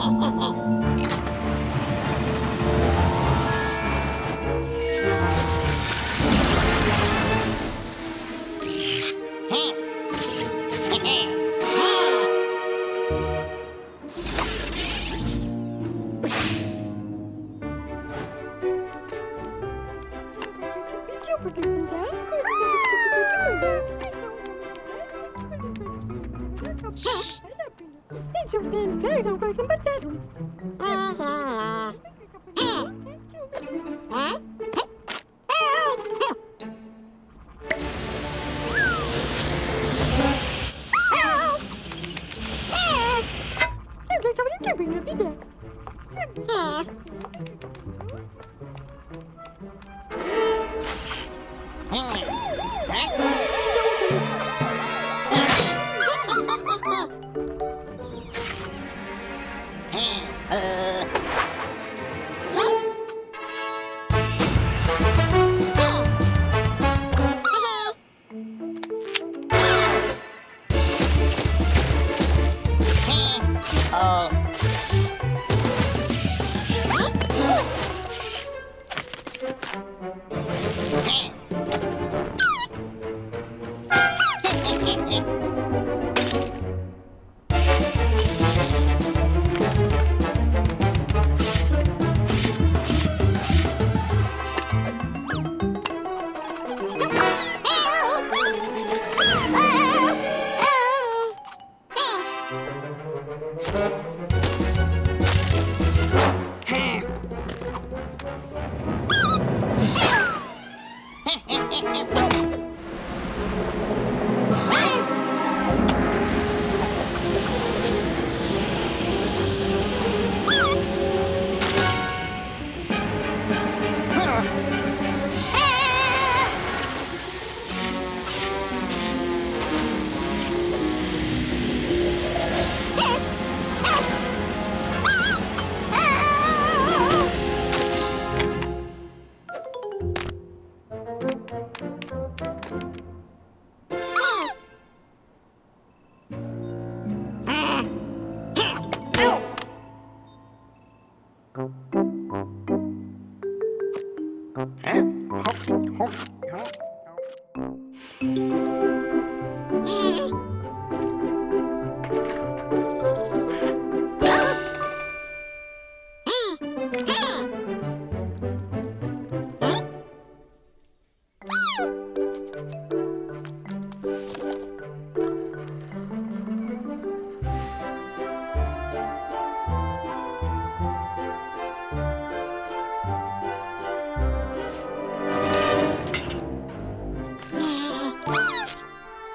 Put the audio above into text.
哈哈哈。to win. Very don't worry about that. You doing? I'll be up. Honk, honk, honk.